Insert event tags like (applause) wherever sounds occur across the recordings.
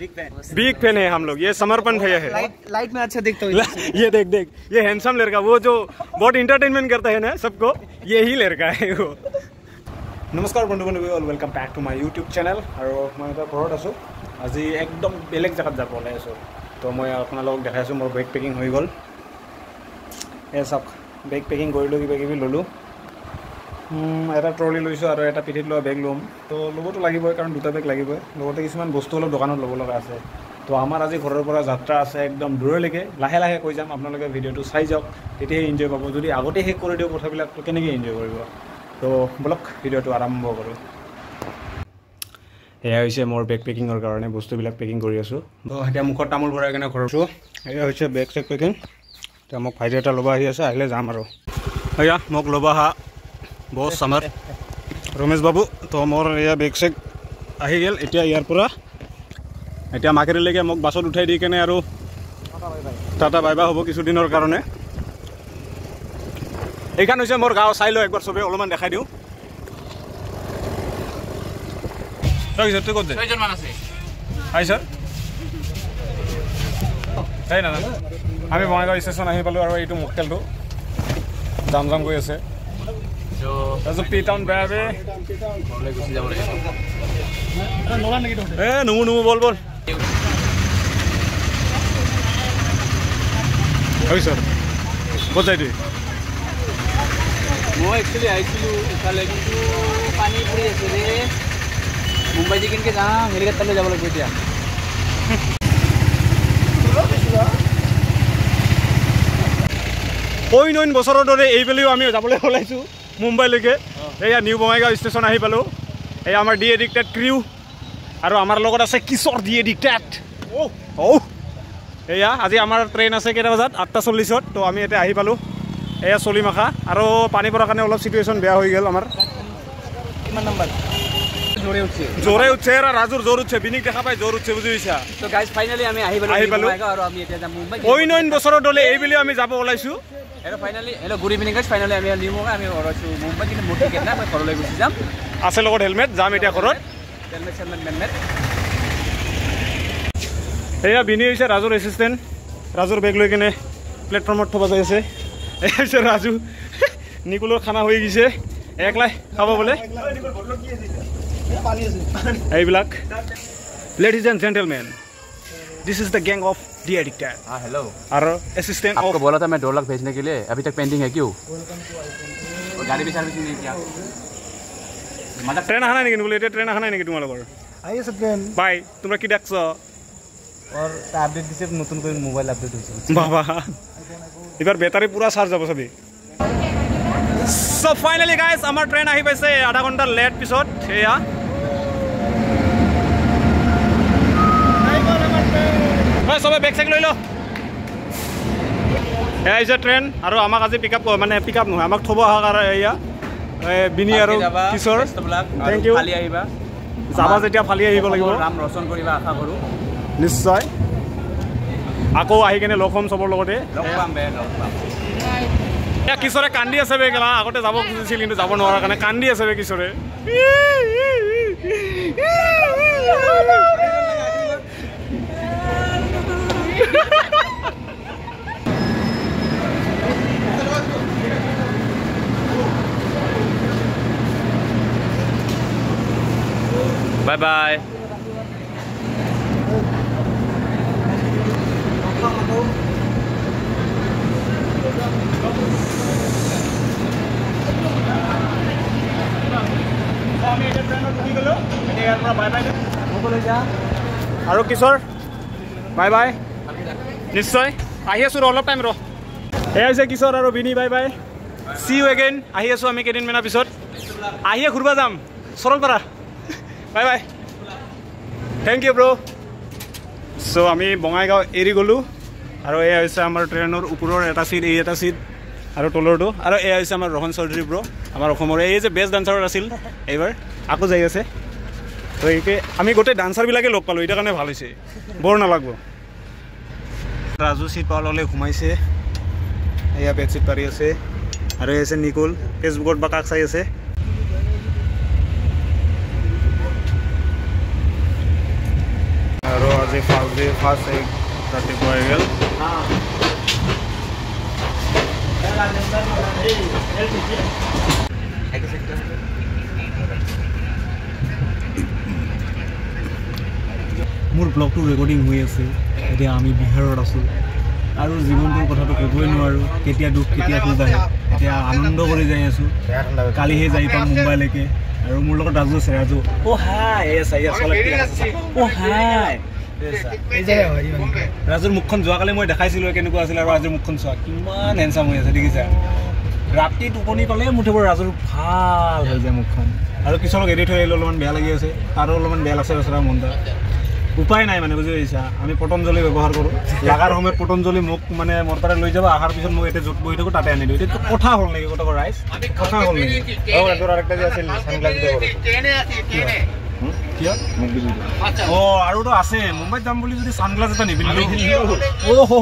Big fan है हम लोग ये समर्पण भैया है लाइट लाइट में अच्छा दिखता है ये देख देख ये हैंडसम लड़का वो जो बहुत इंटरटेनमेंट करता है ना सबको यही लड़का है वो নমস্কাৰ বন্ধু বান্ধৱী all welcome back to my YouTube channel আৰু মই এটা ঘৰত আছোঁ আজি একদম বেলেগ জেগাত যাব ওলাই আছোঁ তো মই আপোনালোকক দেখাই আছোঁ মোৰ বেগ পেকিং হৈ গ'ল এই চাওক বেগ পেকিং কৰিলোঁ কিবা কিবি ল'লোঁ এটা ট্ৰলি লৈছোঁ আৰু এটা পিঠিত লোৱা বেগ ল'ম। তো ল'বতো লাগিবই কাৰণ দুটা বেগ লাগিবই। লগতে কিছুমান বস্তু অলপ দোকানত ল'ব লগা আছে। তো আমাৰ আজি ঘৰৰ পৰা যাত্ৰা আছে একদম দূৰলৈকে। লাহে লাহে কৈ যাম আপোনালোকে ভিডিঅ'টো চাই যাওক তেতিয়াহে এনজয় পাব। যদি আগতে শেষ কৰি দিওঁ কথাবিলাক তো কেনেকৈ এনজয় কৰিব? তো ব'লক ভিডিঅ'টো আৰম্ভ কৰোঁ। এয়া হৈছে মোৰ বেগ পেকিঙৰ কাৰণে বস্তুবিলাক পেকিং কৰি আছোঁ। তো এতিয়া মুখত তামোল ভৰাই কিনে ঘৰটো এয়া হৈছে বেগ চেগ পেকিং এতিয়া মোক ভাইটি এটা ল'ব আহি আছে আহিলে যাম আৰু। এয়া মোক ল'ব অহা বছ আমাৰ ৰমেশ বাবু তো মোৰ এয়া বেগ চেগ আহি গ'ল। এতিয়া ইয়াৰ পৰা। এতিয়া মাকেৰিলৈকে মোক বাছত উঠাই দি কেনে আৰু টাটা বাই বাই হ'ব কিছুদিনৰ কাৰণে। এইখন হৈছে মোৰ গাঁও চাই লওঁ একবাৰ চবেই অলপমান দেখাই দিওঁ। ক'ত যায় হাই ছাৰ সেই আমি বঙাইগাঁও ষ্টেচন আহি পালোঁ আৰু এইটো মক্কেলটো জাম জাম গৈ আছে। এ নুমু নুমু বল বল হয় ছাৰ ক'ত যায় মই একচুৱেলি আহিছিলোঁ ইফালে কিন্তু পানী পৰি আছে ৰে মুম্বাই যি কেনেকৈ যাম হেলিকপ্টাৰলৈ যাব লাগিব এতিয়া অইন অইন বছৰৰ দৰে এইবেলিও আমি যাবলৈ ওলাইছোঁ মুম্বাইলৈকে। এয়া নিউ বঙাইগাঁও ষ্টেচন আহি পালোঁ। এয়া আমাৰ ডি এডিক্টেড ক্ৰিউ আৰু আমাৰ লগত আছে কিশোৰ ডি এডিক্টেড। ঔ এয়া আজি আমাৰ ট্ৰেইন আছে কেইটা বজাত? আঠটা চল্লিছত তো আমি এতিয়া আহি পালোঁ। এয়া চলিমাখা। আৰু পানী পৰাৰ কাৰণে অলপ চিটুৱেশ্যন বেয়া হৈ গ'ল আমাৰ। কিমান নম্বৰ জোৰে উঠিছে। জোৰে উঠছে আৰু ৰাজুৰ জোৰ উঠছে বিনিক দেখা পাই জোৰ উঠছে বুজি পাইছা? তো গাইজ ফাইনেলি আমি আহি পালোঁ আহি পালোঁ। বঙাইগাঁও আৰু আমি এতিয়া যাম মুম্বাই। অইন অইন বছৰৰ দলে এইবেলিও আমি যাব ওলাইছোঁ। Hello' finally hello' good evening guys finally আমি নিউ বঙাই আমি ওলাইছোঁ মুম্বাই কিন্তু মোৰ টিকেট নাই মই ঘৰলৈ গুচি যাম। আছে লগত হেলমেট যাম এতিয়া ঘৰত। হেলমেট চেলমেট মেলমেট এয়া বিনি হৈছে ৰাজুৰ এছিষ্টেণ্ট ৰাজুৰ বেগ লৈ কিনে প্লেটফৰ্মত থব যাই আছে। এয়া হৈছে ৰাজু। নিকুলৰ খানা হৈ গৈছে। একলাই খাব বোলে এইবিলাক ladies and gentlemen this is the gang of the addicted हाँ हेलो আৰু এছিষ্টেণ্ট অফ आपको बोला था मैं दो लाख भेजने के लिए अभी तक पेंडिंग है क्यों और गाड़ी भी सर्विसिंग नहीं किया मतलब ট্ৰেইন অহা নাই নেকি বোলে এতিয়া ট্ৰেইন অহা নাই নেকি তোমালোকৰ আহি আছে ট্ৰেইন বাই তোমরা কি দেখছ और আপডেট দিছে নতুন করে মোবাইল আপডেট হয়েছে বাবা এবার বেটারি পুরা চার্জ যাব চাবি সব ফাইনেলি গাইজ আমাৰ ট্ৰেইন আহি পাইছে আধা ঘণ্টা লেট পিছত সেয়া হয় চবে বেগ চেগ লৈ ল এয়া আহিছে ট্ৰেইন আৰু আমাক আজি পিক আপ মানে পিক আপ নহয় আমাক থব অহা কাৰণে এয়া বিনি আৰু কিশোৰ থেংক ইউ যাবা যেতিয়া ফালি আহিব লাগিব। ৰাম ৰচন কৰিবা আশা কৰোঁ। নিশ্চয়। আকৌ আহি কেনে লগ হ'ম চবৰ লগতে। কিশোৰে কান্দি আছে বে কেলা আগতে যাব খুজিছিল কিন্তু যাব নোৱাৰাৰ কাৰণে কান্দি আছে বে কিশোৰে। Bye bye. আৰু কিশোৰ? Bye bye. নিশ্চয়। আহি আছোঁ ৰ অলপ টাইম ৰ। এয়া হৈছে কিশোৰ আৰু Bini bye bye. See you again আহি আছোঁ আমি কেইদিনমানৰ পিছত। আহিয়ে ঘূৰিব যাম। Charalpara bye bye. Thank you bro' so' আমি বঙাইগাঁও এৰি গ'লোঁ। আৰু এয়া হৈছে আমাৰ ট্ৰেইনৰ ওপৰৰ এটা চিট এই এটা চিট আৰু তলৰটো। আৰু এয়া হৈছে আমাৰ ৰহন চৌধুৰী ব্ৰ' আমাৰ অসমৰ এই যে বেষ্ট ডান্সাৰ আছিল এইবাৰ। আকৌ যাই আছে। আমি গোটেই ডান্সাৰবিলাকে লগ পালোঁ এইটো কাৰণে ভাল হৈছে। বৰ নালাগব। ৰাজু চিট পাললৈ সোমাইছে। এয়া বেডশ্বীট পাৰি আছে। আৰু আছে নিকুল। ফেচবুকত বা কাক চাই আছে। আৰু আজি আজি আজি ফাৰ্ষ্ট এগ ৰাতিপুৱা হৈ গ'ল। মোৰ ব্লগটো ৰেকৰ্ডিং হৈ আছে। এতিয়া আমি বিহাৰত আছোঁ। আৰু জীৱনটোৰ কথাটো ক'বই নোৱাৰোঁ। কেতিয়া দুখ কেতিয়া সুখ আহে। এতিয়া আনন্দ কৰি যাই আছোঁ। কালিহে যাই পাম মুম্বাইলৈকে। আৰু মোৰ লগত ৰাজু আছে ৰাজু। অ' হাই। অ' হাই। ৰাজুৰ মুখখন যোৱাকালি মই দেখাইছিলোঁ কেনেকুৱা আছিল আৰু আজিৰ মুখখন চোৱা। কিমান হেণ্ডচাম হৈ আছে দেখিছা? ৰাতি টোপনি পালে মুঠেবোৰ ৰাজুৰ ভাল হৈ যায় মুখখন। আৰু কিছুমানক এৰি থৈ আহিলে অলপমান বেয়া লাগি আছে। তাৰো অলপমান বেয়া লাগছে বেচৰা মনটা। উপায় নাই মানে বুজি পাইছা? আমি পতঞ্জলি ব্যৱহাৰ কৰোঁ। লগাৰ সময়ত পতঞ্জলি মোক মানে মোৰ পৰা লৈ যাব অহাৰ পিছত মই এতিয়া য'ত বহি থাকোঁ তাতে আনি দিওঁ। এতিয়া কথা হ'ল নেকি কথা ৰাইজ? কথা হ'ল নেকি? অ' আৰুতো আছে মুম্বাইত যাম বুলি যদি ছানগ্লাছ এটা নিপিন্ধিলো অ' হ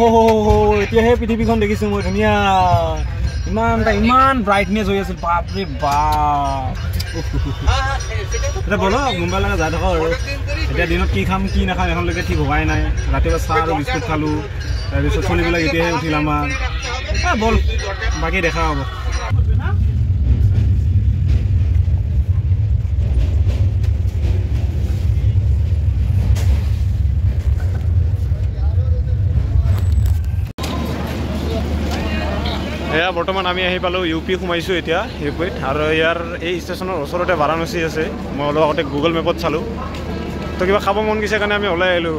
হ এতিয়াহে পৃথিৱীখন দেখিছোঁ মই ধুনীয়া। ইমান এটা ইমান ব্ৰাইটনেছ হৈ আছিল বাপৰে বাপ। এতিয়া ব'ল মুম্বাইলৈকে যাই থাকোঁ আৰু। এতিয়া দিনত কি খাম কি নাখাম এখনলৈকে ঠিক হোৱাই নাই। ৰাতিপুৱা আৰু বিস্কুট খালোঁ তাৰপিছত চলিবিলাক এতিয়াহে উঠিল আমাৰ। এই ব'ল বাকী দেখা হ'ব। এয়া বৰ্তমান আমি আহি পালোঁ ইউ পি সোমাইছোঁ এতিয়া ইউ পিত আৰু ইয়াৰ এই ষ্টেচনৰ ওচৰতে বাৰাণসী আছে। মই অলপ আগতে গুগল মেপত চালোঁ। তো কিবা খাব মন গৈছে কাৰণে আমি ওলাই আহিলোঁ।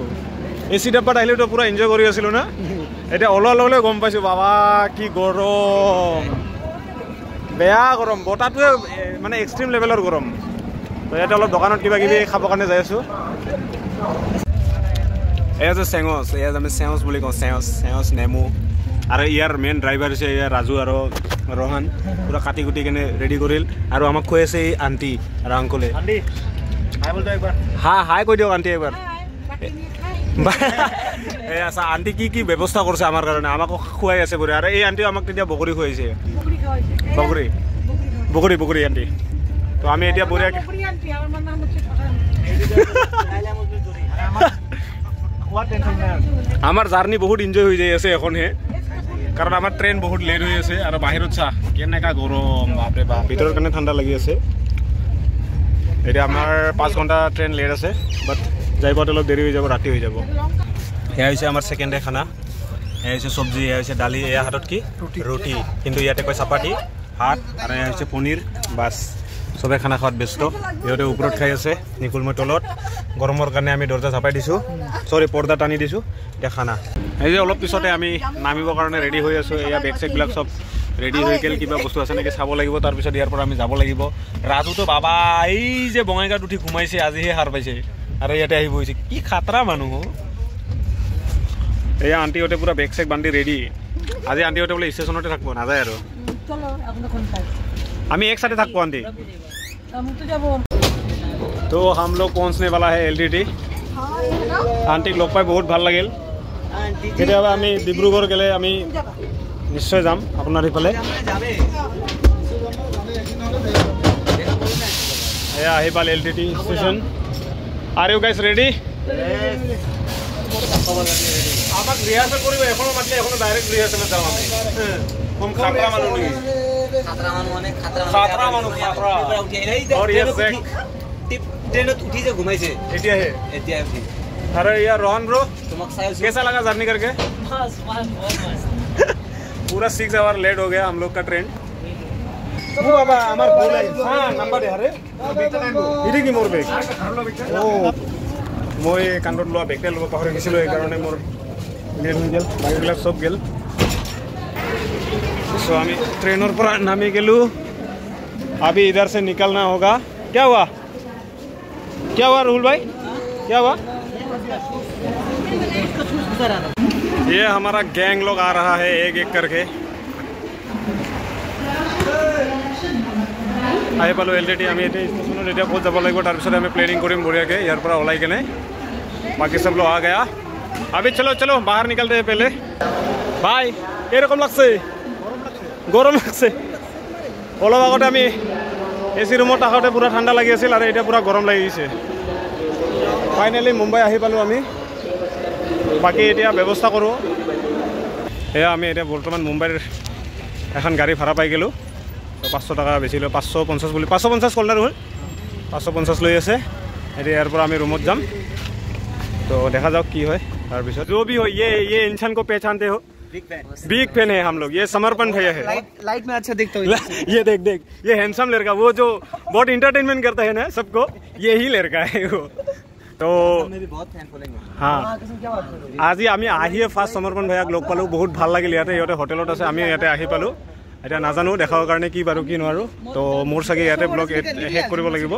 এ চি ডাব্বাত আহিলেতো পূৰা এনজয় কৰি আছিলোঁ না? এতিয়া ওলোৱা লগে গম পাইছোঁ বাবা কি গৰম। বেয়া গৰম বতাহটোৱে মানে এক্সট্ৰিম লেভেলৰ গৰম। তো ইয়াতে অলপ দোকানত কিবা কিবি খাবৰ কাৰণে যাই আছোঁ। এয়া যে চেঙচ এয়া আমি চেঙচ বুলি কওঁ চেঙচ চেঙচ নেমু। আৰু ইয়াৰ মেইন ড্ৰাইভাৰ হৈছে ইয়াৰ ৰাজু আৰু ৰহান। পূৰা কাটি কুটি কেনে ৰেডি কৰিল। আৰু আমাক কৈ আছে এই আণ্টি আৰু আংকলে হা হাই কৈ দিয়ক আণ্টি একবাৰ। এই (laughs) আচ্ছা আণ্টি কি কি ব্যৱস্থা কৰিছে আমাৰ কাৰণে? আমাকো খুৱাই আছে বোলে। আৰু এই আণ্টিও আমাক তেতিয়া বগৰী খুৱাইছে। বগৰী বগৰী। বগৰী আণ্টি। তো আমি এতিয়া বঢ়িয়াকৈ আমাৰ জাৰ্ণি বহুত এনজয় হৈ যাই আছে এখনহে। কাৰণ আমাৰ ট্ৰেইন বহুত লেট হৈ আছে আৰু বাহিৰত চা কেনেকা গৰম বাপৰে বাপ। ভিতৰৰ কাৰণে ঠাণ্ডা লাগি আছে। এতিয়া আমাৰ পাঁচ ঘণ্টা ট্ৰেইন লেট আছে বাট যাই পোৱাতে অলপ দেৰি হৈ যাব ৰাতি হৈ যাব। এয়া হৈছে আমাৰ ছেকেণ্ড ডে খানা। এয়া হৈছে চব্জি এয়া হৈছে দালি এয়া হাতত কি? ৰুটি। কিন্তু ইয়াতে কয় চাপাতি ভাত আৰু এয়া হৈছে পনীৰ বাছ। চবে খানা খোৱাত ব্যস্ত। সিহঁতে ওপৰত খাই আছে নিকুল মই তলত। গৰমৰ কাৰণে আমি দৰ্জা চাপাই দিছোঁ। চৰি পৰ্দা টানি দিছোঁ। এতিয়া খানা। এই যে অলপ পিছতে আমি নামিবৰ কাৰণে ৰেডি হৈ আছোঁ। এয়া বেগ চেগবিলাক চব ৰেডি হৈ গ'ল। কিবা বস্তু আছে নেকি চাব লাগিব। তাৰপিছত ইয়াৰ পৰা আমি যাব লাগিব। ৰাজুতো বাবা এই যে বঙাইগাঁৱত উঠি সোমাইছে আজিহে সাৰ পাইছে। আৰু ইয়াতে আহি বহিছে কি খাতৰা মানুহ। এয়া আণ্টিহঁতে পূৰা বেগ চেগ বান্ধি ৰেডি আজি আণ্টিহঁতে বোলে ষ্টেচনতে থাকিব নাযায় আৰু। আমি এক চাইডে থাকবো আন্টি তো हम लोग पहुंचने वाला है एल আণ্টিক লগ পাই বহুত ভাল লাগিল কেতিয়াবা আমি ডিব্ৰুগড় গ'লে আমি নিশ্চয় যাম আপোনাৰ সেইফালে এয়া আহি পাল L T T station are you guys ready আমাক ৰিহাৰ্চেল কৰিব এখনো মাতিলে এখনো ডাইৰেক্ট ৰিহাৰ্চেলত যাম আমি কম খাতৰা মানুহ নেকি খাতৰা মানুহ খাতৰা और ये सेक ট্ৰেইনত উঠি যে ঘুমাইছে এতিয়াহে এতিয়া উঠি अरे यार रोहन ब्रो তোমাক চাই আছো कैसा लगा जर्नी करके पूरा सिक्स आवर लेट हो गया हम लोग का ट्रेन ओ बाबा আমার ভুল আছে হ্যাঁ নাম্বার দে আরে ইডি কি মোর বেগ ও মই কাণ্ডত লোৱা বেগটা ল'ব পাহৰি গৈছিলোঁ সেইকাৰণে মোৰ লেট হৈ গ'ল বাকীবিলাক চব গ'ল চ' আমি ট্ৰেইনৰ পৰা নামি গ'লোঁ अभी इधर से निकलना होगा क्या हुआ क्या हुआ राहुल भाई क्या हुआ ये हमारा गैंग लोग आ रहा है एक एक करके আহি পালোঁ এল টি টি আমি এতিয়া ষ্টেচনত এতিয়া ক'ত যাব লাগিব তাৰপিছত আমি প্লেনিং কৰিম বঢ়িয়াকৈ ইয়াৰ পৰা ওলাই কেনে বাকী চব লোক আ গয়া আবি চলো চলো বাহিৰ নিকালতে हैं पहले ভাই এরকম লাগছে গৰম লাগছে। অলপ আগতে আমি এ চি ৰুমত আহতে পূৰা ঠাণ্ডা লাগি আছিল আৰু এতিয়া পূৰা গৰম লাগি গৈছে। ফাইনেলি মুম্বাই আহি পালোঁ আমি। বাকী এতিয়া ব্যৱস্থা কৰোঁ। সেয়া আমি এতিয়া বৰ্তমান মুম্বাইৰ এখন গাড়ী ভাড়া পাই গ'লোঁ। পাঁচশ টকা বেশি লৈ পাঁচশ পঞ্চাছ বুলি পাঁচশ পঞ্চাছ কলনার হল পাঁচশ পঞ্চাছ লৈ আছে। ইয়াৰ পৰা আমি ৰুমত যাম। তো দেখা যাওক কি হয় তাৰপিছত। ৰ'বি হয় ইয়ে ইয়ে ইনসানকে পেছানতে হয় बिग फैन है हम लोग ये समर्पण भैया है लाइट में अच्छा दिखता (laughs) ये देख देख ये हैंडसम लड़का वो जो बहुत इंटरटेनमेंट करता है ना सबको ये ही लड़का है वो तो मेरी बहुत फैन फॉलोइंग है হা আজি আমি আহিয়ে ফাৰ্ষ্ট সমৰ্পণ ভাইয়াক লগ পালোঁ বহুত ভাল লাগিল ইয়াতে সিহঁতে হোটেলত আছে আমি ইয়াতে আহি পালোঁ এতিয়া নাজানো দেখাবৰ কাৰণে কি বাৰু কি নোৱাৰোঁ তো মোৰ চাগে ইয়াতে ব্লগ শেষ কৰিব লাগিব